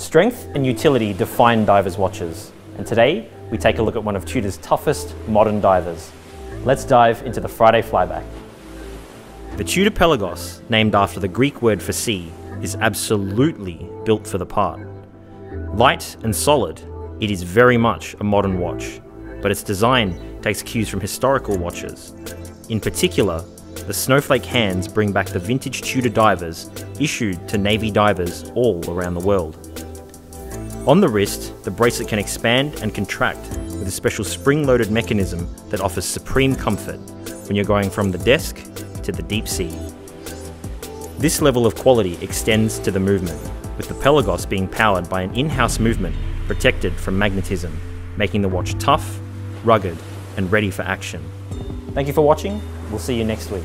Strength and utility define divers' watches, and today we take a look at one of Tudor's toughest modern divers. Let's dive into the Friday flyback. The Tudor Pelagos, named after the Greek word for sea, is absolutely built for the part. Light and solid, it is very much a modern watch, but its design takes cues from historical watches. In particular, the snowflake hands bring back the vintage Tudor divers issued to Navy divers all around the world. On the wrist, the bracelet can expand and contract with a special spring loaded mechanism that offers supreme comfort when you're going from the desk to the deep sea. This level of quality extends to the movement, with the Pelagos being powered by an in house movement protected from magnetism, making the watch tough, rugged, and ready for action. Thank you for watching. We'll see you next week.